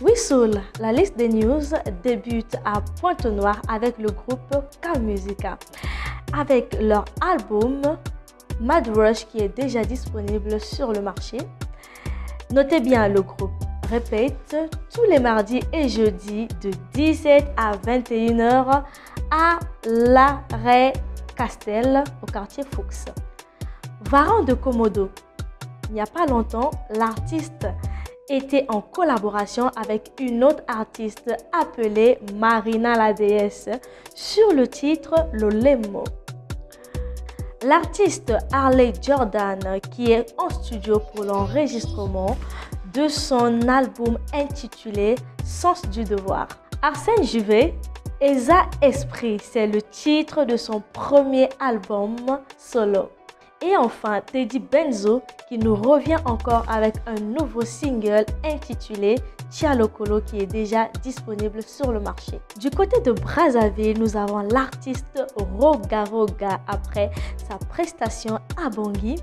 Whistle, la liste des news débute à Pointe-Noire avec le groupe K-Musica, avec leur album Mad Rush qui est déjà disponible sur le marché. Notez bien le groupe répète tous les mardis et jeudis de 17 à 21h à l'arrêt Castel au quartier Fuchs. Varan de Komodo. Il n'y a pas longtemps, l'artiste était en collaboration avec une autre artiste appelée Marina la déesse sur le titre Lolemo. L'artiste Harley Jordan, qui est en studio pour l'enregistrement de son album intitulé Sens du devoir. Arsène Juvet, Esa Esprit, c'est le titre de son premier album solo. Et enfin, Teddy Benzo qui nous revient encore avec un nouveau single intitulé Colo qui est déjà disponible sur le marché. Du côté de Brazzaville, nous avons l'artiste Roga Roga après sa prestation à Bangui.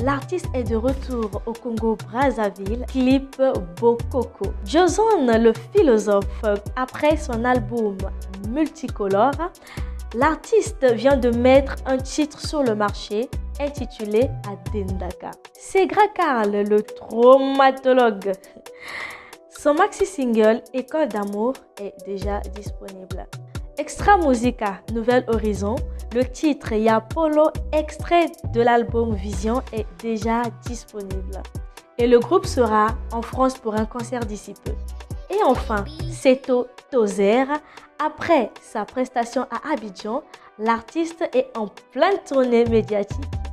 L'artiste est de retour au Congo Brazzaville, clip Bokoko. Joson, le philosophe, après son album Multicolore, l'artiste vient de mettre un titre sur le marché intitulé Adendaka. C'est Karl, le traumatologue. Son maxi-single École d'amour est déjà disponible. Extra Musica, Nouvelle Horizon, le titre Yapolo, extrait de l'album Vision, est déjà disponible. Et le groupe sera en France pour un concert d'ici peu. Et enfin, Seto Tozer, après sa prestation à Abidjan, l'artiste est en pleine tournée médiatique.